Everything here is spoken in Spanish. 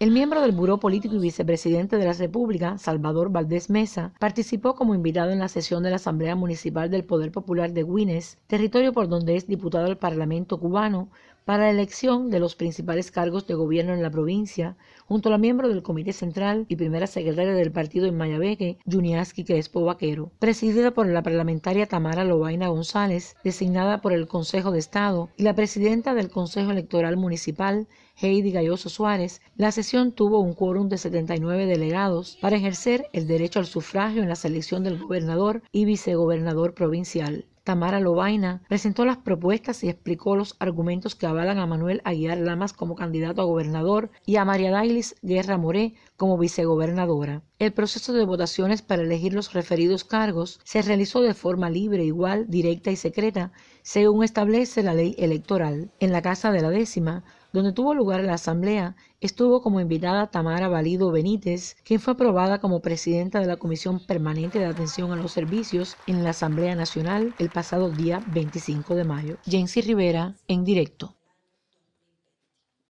El miembro del Buró Político y Vicepresidente de la República, Salvador Valdés Mesa, participó como invitado en la sesión de la Asamblea Municipal del Poder Popular de Guines, territorio por donde es diputado al Parlamento cubano, para la elección de los principales cargos de gobierno en la provincia, junto a la miembro del Comité Central y primera secretaria del partido en Mayabeque, Juniaski Crespo Vaquero, presidida por la parlamentaria Tamara Lobaina González, designada por el Consejo de Estado, y la presidenta del Consejo Electoral Municipal, Heidi Galloso Suárez, la sesión tuvo un quórum de 79 delegados para ejercer el derecho al sufragio en la selección del gobernador y vicegobernador provincial. Tamara Lobaina presentó las propuestas y explicó los argumentos que avalan a Manuel Aguilar Lamas como candidato a gobernador y a María Dailis Guerra Moré como vicegobernadora. El proceso de votaciones para elegir los referidos cargos se realizó de forma libre, igual, directa y secreta, según establece la ley electoral. En la Casa de la Décima, donde tuvo lugar la asamblea, estuvo como invitada Tamara Valido Benítez, quien fue aprobada como presidenta de la Comisión Permanente de Atención a los Servicios en la Asamblea Nacional el pasado día 25 de mayo. Jensi Rivera, en directo.